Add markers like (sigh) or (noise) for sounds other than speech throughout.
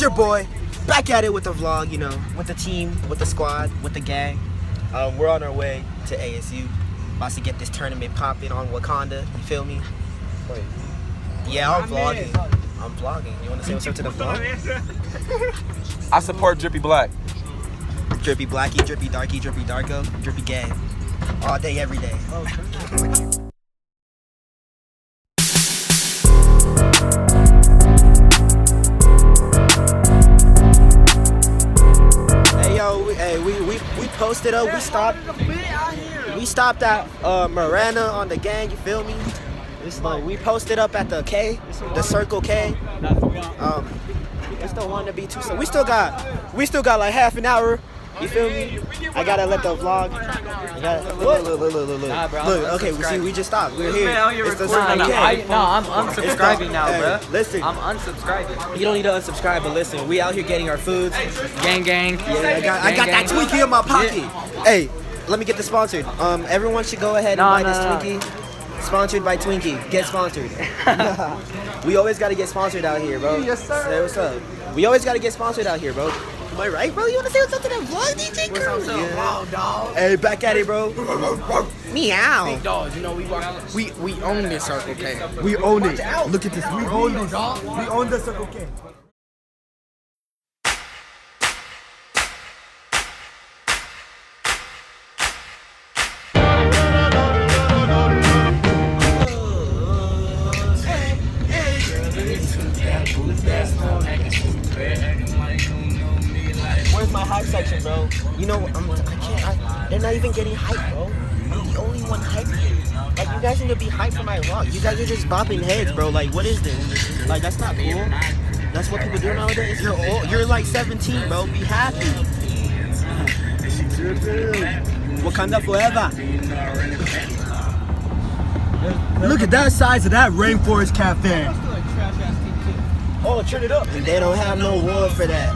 It's your boy, back at it with the vlog, you know, with the team, with the squad, with the gang. Um, we're on our way to ASU. About to get this tournament popping on Wakanda. You feel me? Wait. Yeah, I'm vlogging. I'm vlogging. You want to say what's up to the vlog? (laughs) I support Drippy Black. Drippy Blackie, Drippy Darky, Drippy Darko, Drippy Gang. All day, every day. (laughs) up, we stopped. We stopped at uh, Miranda on the gang, you feel me? It's like we posted up at the K, the Circle K. Um, still want to be too. So we still got, we still got like half an hour. You feel me? I gotta let the vlog. I gotta, look, look, look, look, look, look. Nah, bro, look okay, we see, we just stopped. We're here. It's the Nah, nah, K. I, no, I'm unsubscribing now, Hey, bro. listen. I'm unsubscribing. You don't need to unsubscribe, but listen, we out here getting our foods. Gang, gang. Yeah, I got, I got that Twinkie in my pocket. Hey, let me get this sponsored. Um, everyone should go ahead and No, buy no, this no. Twinkie. Sponsored by Twinkie. Get sponsored. (laughs) (laughs) we always gotta get sponsored out here, bro. Yes, sir. Say what's up. We always gotta get sponsored out here, bro. Am I right, bro? You wanna say what's up to that vlog, DJ Crew? Yeah. Hey, back at it, bro. Meow. Dogs, you know we we we own this Circle K. We own it. Look at this. We own this. We own the Circle K. they're not even getting hype, bro. I'm the only one hype here. Like, you guys need to be hype for my vlog. You guys are just bopping heads, bro. Like, what is this? Like, that's not cool. That's what people do nowadays. You're old. You're like 17, bro. Be happy. Wakanda forever. Look at that size of that rainforest cafe. Oh, turn it up. And they don't have no war for that.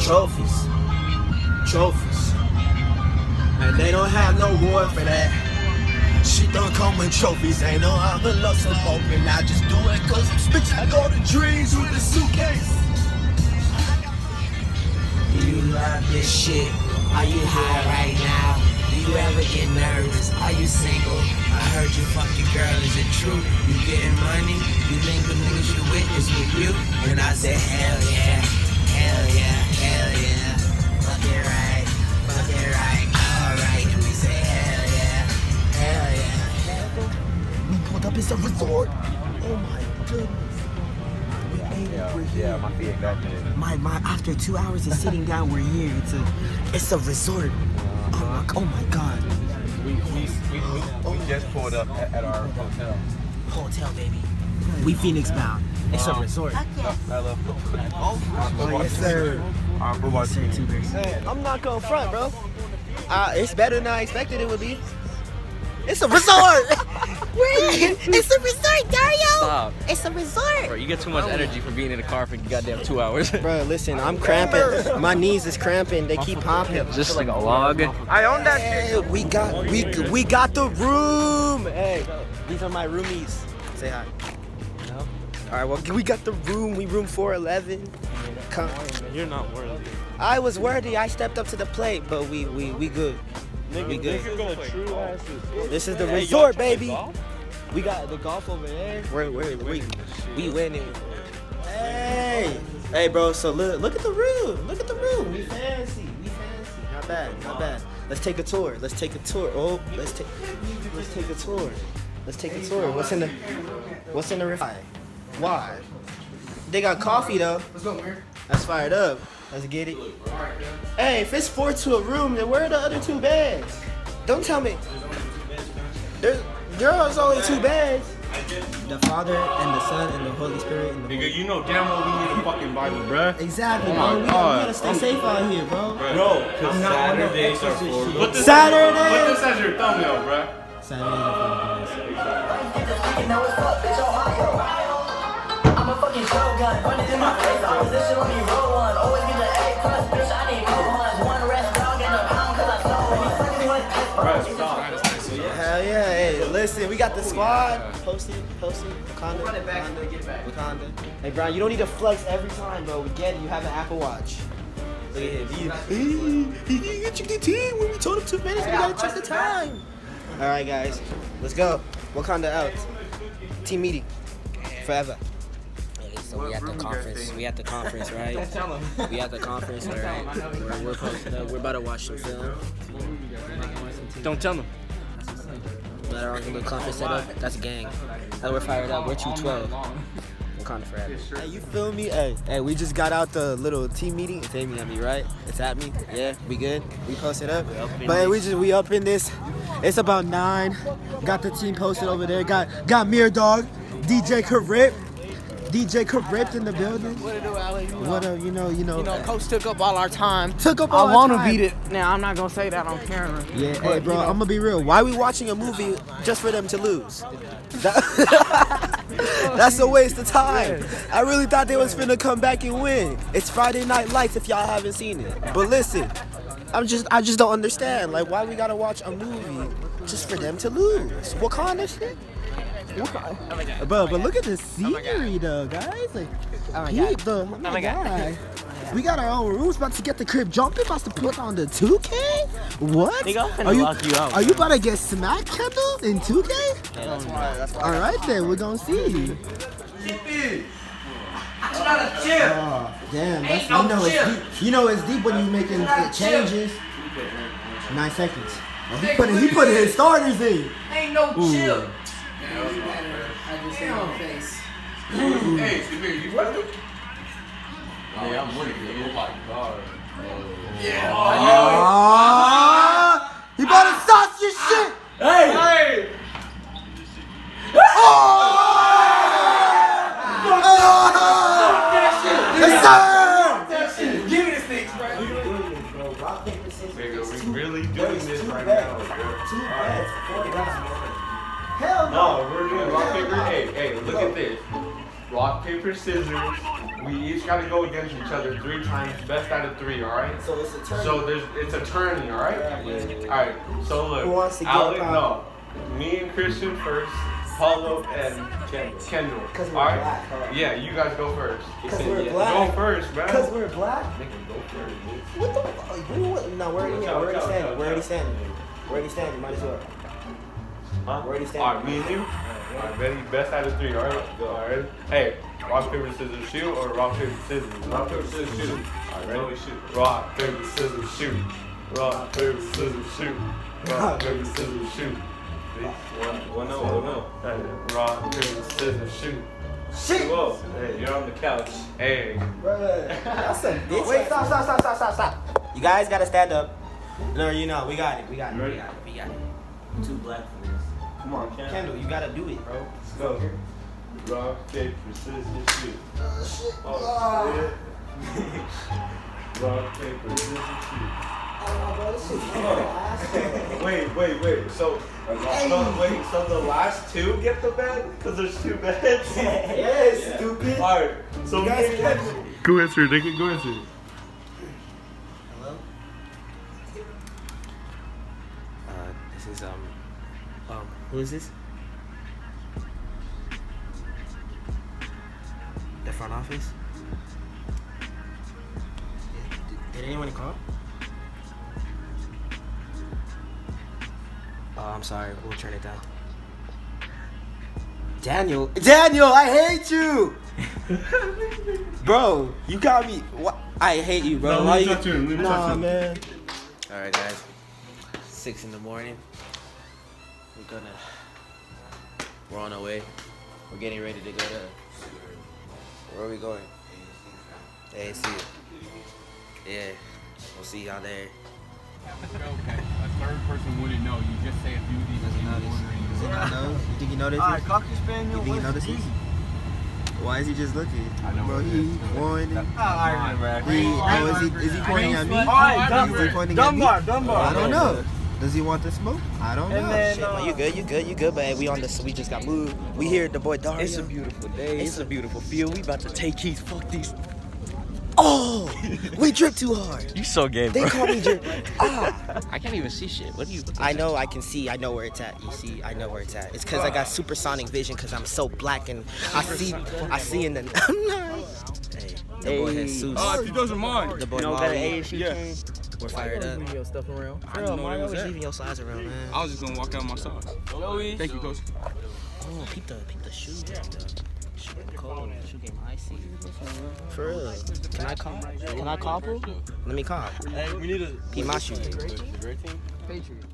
Trophies. Trophies. And they don't have no war for that. She don't come with trophies, ain't no other love so open. I just do it cause I'm bitch. I go to dreams with a suitcase. Do you love this shit? Are you high right now? Do you ever get nervous? Are you single? I heard you fuck your girl, is it true? You getting money? You think the niggas should witness with you? And I said, hell yeah, hell yeah, hell yeah. Fuck it right, fuck it right, up, it's a resort. Oh my goodness. We made it, we're here. Yeah, my feet ain't that big. My my after two hours of sitting down, we're here. It's a it's a resort. Oh my oh my god. We, we, we, we, we just pulled up at, at our hotel. Hotel baby. We Phoenix bound. It's a resort. I love Oh yes sir. Our football Yes, sir, team. T-Bird. I'm not going front, bro. Uh, it's better than I expected it would be. It's a resort. (laughs) it's a resort, Dario. Stop. It's a resort. Bro, you get too much energy for being in the car for goddamn two hours. (laughs) Bro, listen, I'm cramping. My knees is cramping. They keep popping. Just like a log. I own that Hey, we got we we got the room. Hey, these are my roomies. Say hi. No. All right. Well, we got the room. We room 411. Come. You're not worthy. I was worthy. I stepped up to the plate, but we we we good. We good. This is the resort, baby. We got the golf over there. We're, we're, we we winning. Hey, hey, bro. So look, look at the room. Look at the room. We fancy. We fancy. Not bad. Not bad. Let's take a tour. Let's take a tour. Oh, let's take. Let's take a tour. Let's take a tour. What's in the? What's in the ref? Why? They got coffee though. Let's go, man. That's fired up. Let's get it. Hey, if it's four to a room, then where are the other two beds? Don't tell me. There's there's only two beds. The Father and the Son and the Holy Spirit and the Nigga, you know damn well we need a fucking Bible, bruh. Exactly, Oh bro. We, gotta- we gotta stay safe out here, bro. Bro, I'm not on no Saturdays are exorcist for. shit. Put this, Saturday. Put this as your thumbnail, bruh. Saturday fucking shotgun, run it in my face. Opposition, let me roll one. Always get the A plus, bitch. I need more ones. One rest dog and a pound, cause I stole one. Bruh, stop. Hell yeah, hey, listen, we got the squad. Posted, posted. Wakanda, Wakanda, Wakanda. Hey, Brian, you don't need to flex every time, bro. We get it. You have an Apple Watch. Look at him. He, he, he didn't check the time when we told him two minutes. We gotta check the time. All right, guys, let's go. Wakanda out. Team meeting. Forever. So we at the conference. (laughs) We at the conference, (laughs) right? We at the conference, all right? We're, we're posted up. We're about to watch some film. Don't tell them. That are on the conference setup. That's a gang. Now we're fired up. We're 212. Wakanda forever. Hey, you feel me? Hey, hey, we just got out the little team meeting. It's aiming at me, right? It's at me. Yeah, we good. We posted up. But hey, we just we up in this. It's about nine. Got the team posted over there. Got got Mir Dog, DJ Carip, DJ Carip in the building. What it do, Ali? What up? You know, you know. You know, coach took up all our time. took up all I our want to beat it. Now I'm not gonna say that on camera. Yeah, But, hey, bro, you know, I'm gonna be real. Why are we watching a movie just for them to lose? (laughs) (laughs) That's a waste of time. I really thought they was finna come back and win. It's Friday Night Lights if y'all haven't seen it. But listen, I'm just, I just don't understand. Like, why we gotta watch a movie just for them to lose? What kind of shit? But oh but look at the oh scenery though, guys. Like, peep the oh my, god. Oh (laughs) we got our own rooms. About to get the crib jumping. About to put on the 2K. What? Nigga, I'm are you lock you out, are you about to get smacked, Kendall, in 2K? All right then, we're gonna see. Oh, damn, that's, you know it's deep. You know it's deep when you making changes. Nine seconds. Oh, he put he put his starters in. Ain't no Ooh. chill. Hey, Samir, you fucking? Yeah, I'm winning. Oh my god. Ah, Hey, hey, look at this. Rock, paper, scissors. We each gotta go against each other three times, best out of three, alright? So it's a turn. So there's it's a turning, alright? Alright, so look. Who wants to get Alec, up no. Me and Christian first, Paulo and Kendall. 'Cause we're Alright? black, huh? Yeah, you guys go first. Because we're Go black. first, man. Because we're black. Nigga, go first. What the fuck? Like, we what? No, we're already, we're already standing. We're already standing. We're already standing. Might as well. Huh? We're already standing. Alright, me and you? Alright, ready? Best out of three, alright? Go, alright? Hey, rock, paper, scissors, shoot, or rock, paper, scissors? Rock, paper, scissors, shoot. Alright, ready? Shoot. Rock, paper, scissors, shoot. Rock, paper, scissors, shoot. Rock, (laughs) paper, scissors, shoot. One, one, no, one, no. Hey, rock, paper, scissors, shoot. Shit. Whoa, hey, you're on the couch. Hey. Bruh, that's a (laughs) bitch. Wait, stop, stop, stop, stop, stop, stop. You guys gotta stand up. No, you know, we got it. We got it. We got it. We got it. Too black for this. Come on, Ken. Kendall, you gotta do it, bro. Let's go. Rock, paper, scissors, shoot. Oh, shit. Oh, ah. (laughs) Rock, paper, scissors, shoot. Oh, (laughs) wait, wait, wait. So, so, wait. So the last two get the bed? Cause there's two beds. (laughs) yes, stupid. All right. So You guys me can- and- go answer, nigga. Go answer. This is, um, um, who is this? The front office? Did, did anyone call? Oh, I'm sorry. We'll turn it down. Daniel, Daniel, I hate you, (laughs) bro. You got me. What? I hate you, bro. No, let me you- talk to him, let me nah, talk to him. man. All right, guys. Six in the morning. We're gonna. We're on our way. We're getting ready to go to. Where are we going? AAC. Yeah. We'll see y'all there. Okay, a third person wouldn't know. You just say a few of these Does he and notice? Does he not know? You think he notices? Alright, cocker spaniel. You think he what is notices? Why is he just looking? I know Bro, he is. pointing. Alright, man. He, oh, is he, is he pointing at me? Alright, Is he pointing Dunbar, at me? Dunbar. I don't know. Does he want to smoke? I don't And know. then, Shit, uh, man, you good? You good? You good? But we on this. We just got moved. We here at the boy Dario. It's a beautiful day. It's a beautiful feel. We about to take keys. Fuck these. Oh, we drip too hard. You so gay, They call me drip. (laughs) Ah. I can't even see shit. What do you? I know I can see. I know where it's at. You see, I know where it's at. It's because I got supersonic vision because I'm so black and I see. I see in the. (laughs) I'm not. Hey, the boy Hey. Jesus. Oh, if those are mine. The boy You know that Molly. ASU Yeah. chain? We're fired up. Moving your stuff around. I Bro, didn't know why it was always leaving your size around, man? I was just gonna walk out my size. Thank you, coach. Oh, peep the, peep the shoe game, though. Shoe cold. Shoe game icy. For real. Can I call? Can I call, bro? Let me call. Hey, we need a. Peep my shoe game. The great team? Patriot.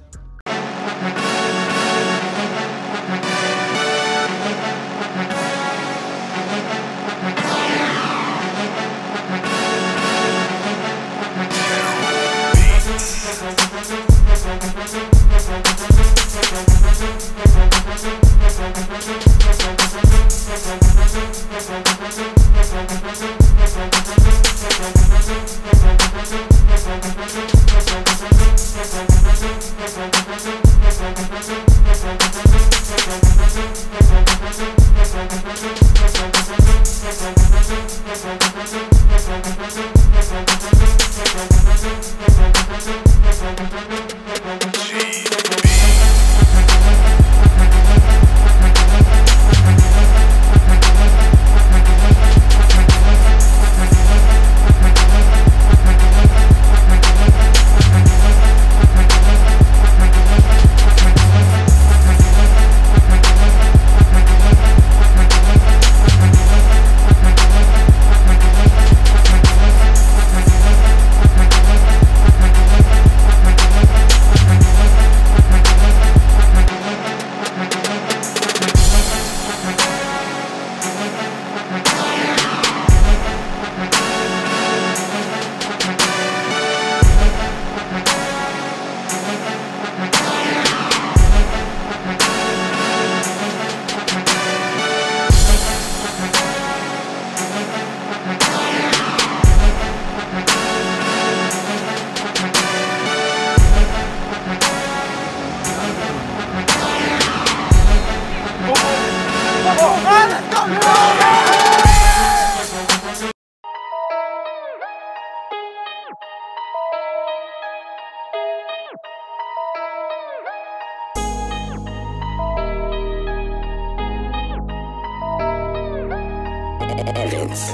Evans.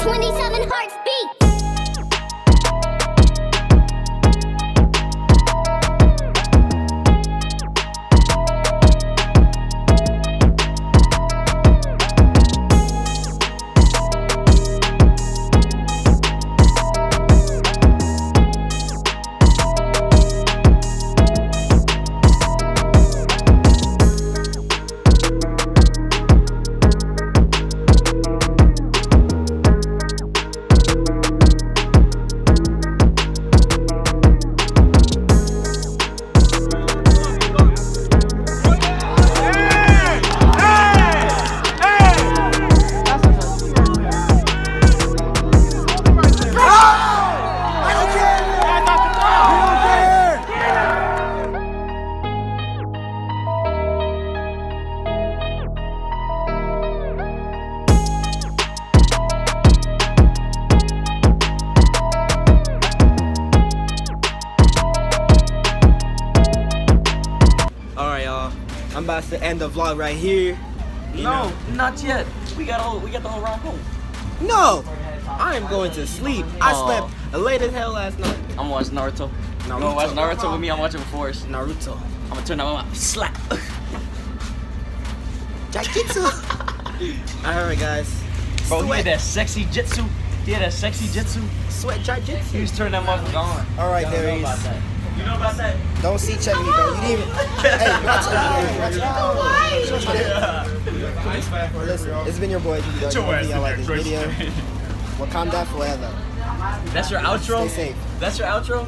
20 I'm about to end the vlog right here. You No, know? not yet. We got all. We got the whole ride home. No! I am going to sleep. I slept late as hell last night. I'm watching Naruto. You wanna watch Naruto with me? I'm watching Force. Naruto. I'm gonna turn that on. Slap. (laughs) Jaijutsu. (laughs) Alright, guys. Bro, he had that sexy jitsu. He had that sexy jitsu. Sweat He Jaijutsu. was turning that motherfucker on. Alright, there he is. You know about that? Don't see check me, bro. You didn't even. hey, watch out. Listen, it's been your boy, Dog. Hopefully y'all like this video. Wakanda forever. That's your outro. Stay safe. That's your outro.